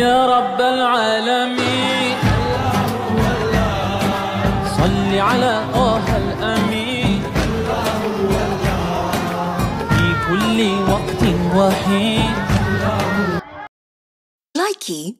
يا رب العالمين. صل على طه الأمين. في كل وقت وحين. Likey